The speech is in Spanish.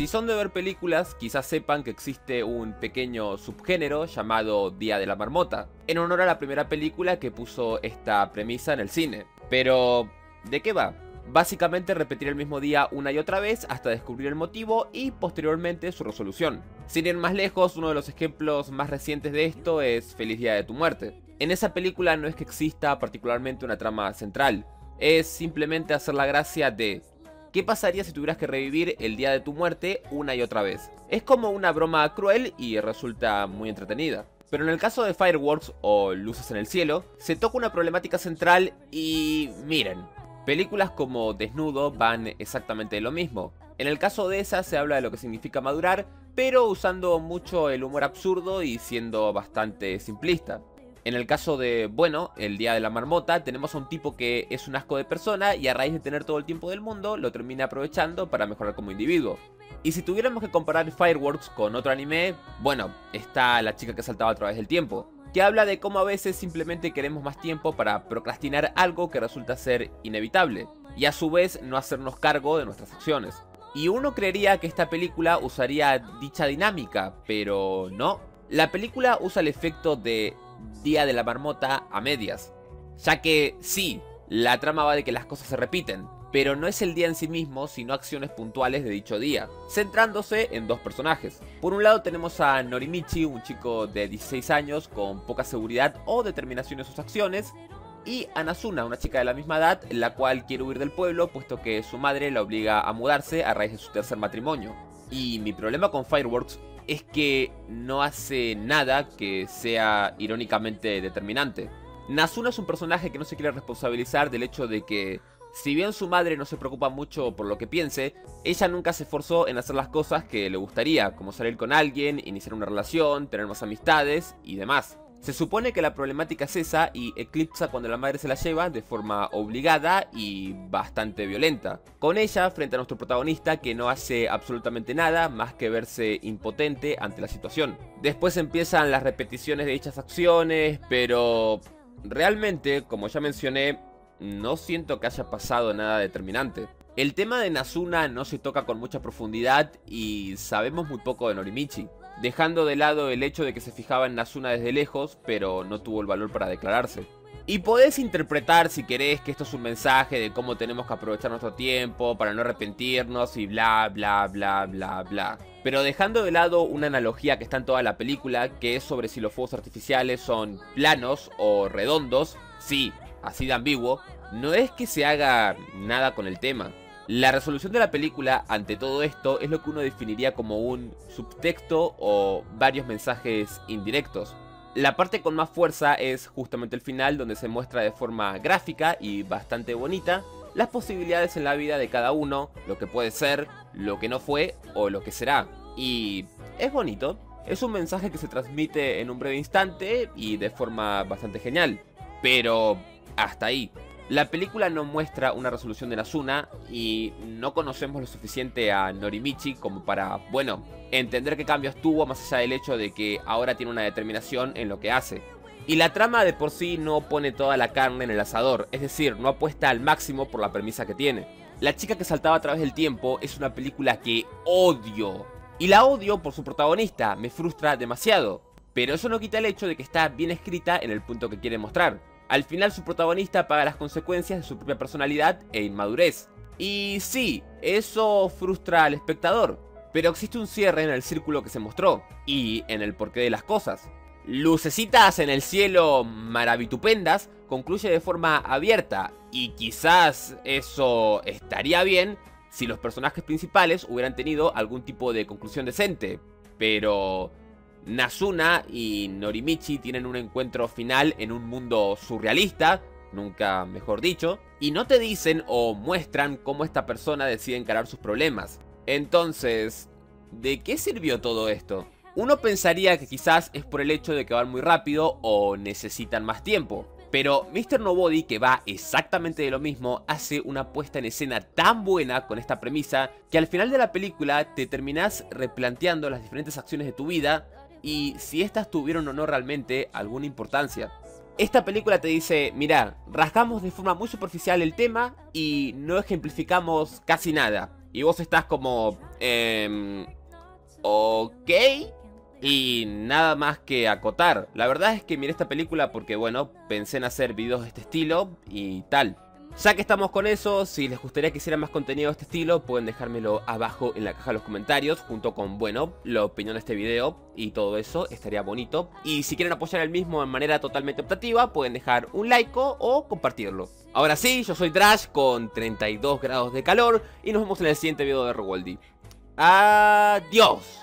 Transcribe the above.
Si son de ver películas, quizás sepan que existe un pequeño subgénero llamado Día de la Marmota, en honor a la primera película que puso esta premisa en el cine. Pero, ¿de qué va? Básicamente repetir el mismo día una y otra vez hasta descubrir el motivo y posteriormente su resolución. Sin ir más lejos, uno de los ejemplos más recientes de esto es Feliz Día de tu Muerte. En esa película no es que exista particularmente una trama central, es simplemente hacer la gracia de ¿Qué pasaría si tuvieras que revivir el día de tu muerte una y otra vez? Es como una broma cruel y resulta muy entretenida. Pero en el caso de Fireworks o Luces en el Cielo, se toca una problemática central y miren, películas como Desnudo van exactamente lo mismo. En el caso de esa se habla de lo que significa madurar, pero usando mucho el humor absurdo y siendo bastante simplista. En el caso de, bueno, el día de la marmota, tenemos a un tipo que es un asco de persona y a raíz de tener todo el tiempo del mundo, lo termina aprovechando para mejorar como individuo. Y si tuviéramos que comparar Fireworks con otro anime, bueno, está la chica que saltaba a través del tiempo, que habla de cómo a veces simplemente queremos más tiempo para procrastinar algo que resulta ser inevitable, y a su vez no hacernos cargo de nuestras acciones. Y uno creería que esta película usaría dicha dinámica, pero no. La película usa el efecto de Día de la Marmota a medias. Ya que sí, la trama va de que las cosas se repiten, pero no es el día en sí mismo, sino acciones puntuales de dicho día, centrándose en dos personajes. Por un lado tenemos a Norimichi, un chico de 16 años con poca seguridad o determinación en sus acciones, y a Nazuna, una chica de la misma edad, la cual quiere huir del pueblo puesto que su madre la obliga a mudarse a raíz de su tercer matrimonio. Y mi problema con Fireworks es que no hace nada que sea irónicamente determinante. Nazuna es un personaje que no se quiere responsabilizar del hecho de que, si bien su madre no se preocupa mucho por lo que piense, ella nunca se esforzó en hacer las cosas que le gustaría, como salir con alguien, iniciar una relación, tener más amistades y demás. Se supone que la problemática es esa y eclipsa cuando la madre se la lleva de forma obligada y bastante violenta. Con ella frente a nuestro protagonista que no hace absolutamente nada más que verse impotente ante la situación. Después empiezan las repeticiones de dichas acciones, pero realmente, como ya mencioné, no siento que haya pasado nada determinante. El tema de Nazuna no se toca con mucha profundidad y sabemos muy poco de Norimichi dejando de lado el hecho de que se fijaba en Nazuna desde lejos, pero no tuvo el valor para declararse. Y podés interpretar si querés que esto es un mensaje de cómo tenemos que aprovechar nuestro tiempo para no arrepentirnos y bla bla bla bla bla. Pero dejando de lado una analogía que está en toda la película, que es sobre si los fuegos artificiales son planos o redondos, sí, así de ambiguo, no es que se haga nada con el tema. La resolución de la película ante todo esto es lo que uno definiría como un subtexto o varios mensajes indirectos. La parte con más fuerza es justamente el final donde se muestra de forma gráfica y bastante bonita las posibilidades en la vida de cada uno, lo que puede ser, lo que no fue o lo que será. Y es bonito, es un mensaje que se transmite en un breve instante y de forma bastante genial. Pero hasta ahí. La película no muestra una resolución de Nazuna y no conocemos lo suficiente a Norimichi como para, bueno, entender qué cambios tuvo más allá del hecho de que ahora tiene una determinación en lo que hace. Y la trama de por sí no pone toda la carne en el asador, es decir, no apuesta al máximo por la premisa que tiene. La chica que saltaba a través del tiempo es una película que odio. Y la odio por su protagonista, me frustra demasiado. Pero eso no quita el hecho de que está bien escrita en el punto que quiere mostrar. Al final su protagonista paga las consecuencias de su propia personalidad e inmadurez. Y sí, eso frustra al espectador, pero existe un cierre en el círculo que se mostró, y en el porqué de las cosas. Lucecitas en el cielo maravitupendas concluye de forma abierta, y quizás eso estaría bien si los personajes principales hubieran tenido algún tipo de conclusión decente, pero Nazuna y Norimichi tienen un encuentro final en un mundo surrealista, nunca mejor dicho, y no te dicen o muestran cómo esta persona decide encarar sus problemas. Entonces, ¿de qué sirvió todo esto? Uno pensaría que quizás es por el hecho de que van muy rápido o necesitan más tiempo. Pero Mr. Nobody, que va exactamente de lo mismo, hace una puesta en escena tan buena con esta premisa que al final de la película te terminás replanteando las diferentes acciones de tu vida y si estas tuvieron o no realmente alguna importancia. Esta película te dice, mira, rasgamos de forma muy superficial el tema y no ejemplificamos casi nada. y vos estás como... Eh, ok. Y nada más que acotar. La verdad es que miré esta película porque, bueno, pensé en hacer videos de este estilo y tal. Ya que estamos con eso, si les gustaría que hiciera más contenido de este estilo, pueden dejármelo abajo en la caja de los comentarios, junto con, bueno, la opinión de este video y todo eso, estaría bonito. Y si quieren apoyar el mismo de manera totalmente optativa, pueden dejar un like o compartirlo. Ahora sí, yo soy Trash con 32 grados de calor y nos vemos en el siguiente video de Rewaldi. Adiós.